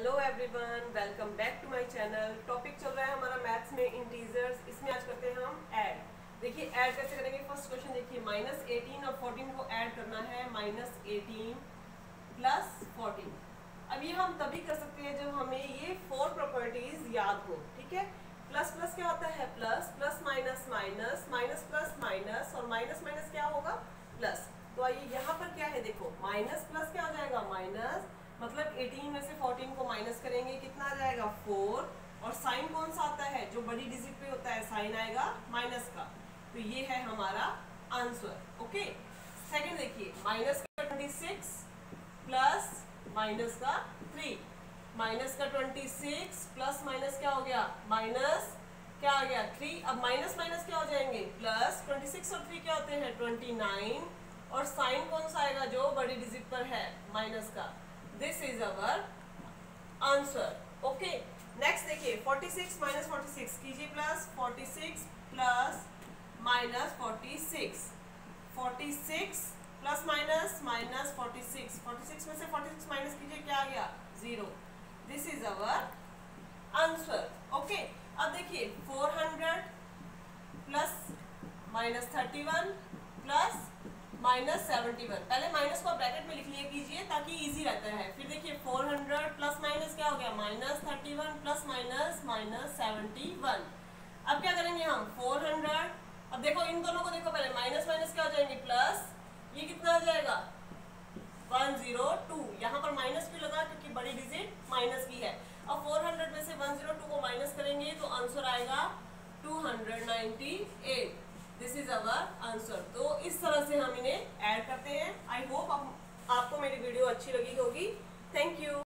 Hello everyone welcome back to my channel topic चल रहा है हमारा मैथ्स में इंटीजर्स इसमें आज करते हैं हम ऐड देखिए ऐड कैसे करेंगे? फ़र्स्ट क्वेश्चन देखिए माइनस एटीन और फोर्टीन को ऐड करना है माइनस एटीन प्लस फोर्टीन अब ये हम तभी कर सकते हैं जब हमें ये फोर प्रॉपर्टीज़ याद हो, ठीक है? प्लस प्लस क्या होता है? Plus plus minus minus minus plus minus और माइनस माइनस क्या होगा? प्लस तो आइए यहाँ पर क्या है देखो माइनस प्लस क्या हो जाएगा? माइनस मतलब 18 में से 14 को माइनस करेंगे, कितना आ जाएगा? 4 और साइन कौन सा आता है? जो बड़ी डिजिट पे होता है साइन आएगा माइनस का। तो ये है हमारा आंसर ओके सेकंड देखिए माइनस का 26 प्लस माइनस का 3 माइनस का 26 प्लस माइनस क्या हो गया? माइनस क्या आ गया? 3 अब माइनस माइनस क्या हो जाएँगे? प्लस 26 और 3 क्या होते हैं? 29 और साइन कौन सा आएगा? जो बड़ी डिजिट पर है माइनस का। This is our answer okay next देखिए 46 माइनस फोर्टी कीजिए plus 46 plus minus 46 46 plus minus minus 46 46 में से 46 माइनस कीजिए क्या आ गया? Zero this is our answer okay अब देखिए 400 plus minus 31 plus minus seventy one पहले माइनस को ब्रैकेट में लिख लिया कीजिए ताकि इजी रहता है। फिर देखिए फोर हंड्रेड प्लस माइनस क्या हो गया? Minus thirty one plus minus minus seventy one अब क्या करेंगे हम? फोर हंड्रेड अब देखो, इन दोनों को देखो पहले। माइनस माइनस क्या हो जाएँगे? प्लस ये कितना हो जाएगा? वन ज़ीरो टू यहाँ पर माइनस भी लगा क्योंकि बड़ी डिजिट माइनस की है। अब फोर हंड्रेड में से वन ज़ीरो टू को माइनस करेंगे तो आंसर आएगा टू हंड्रेड नाइन्टी एट अच्छी लगी होगी। Thank you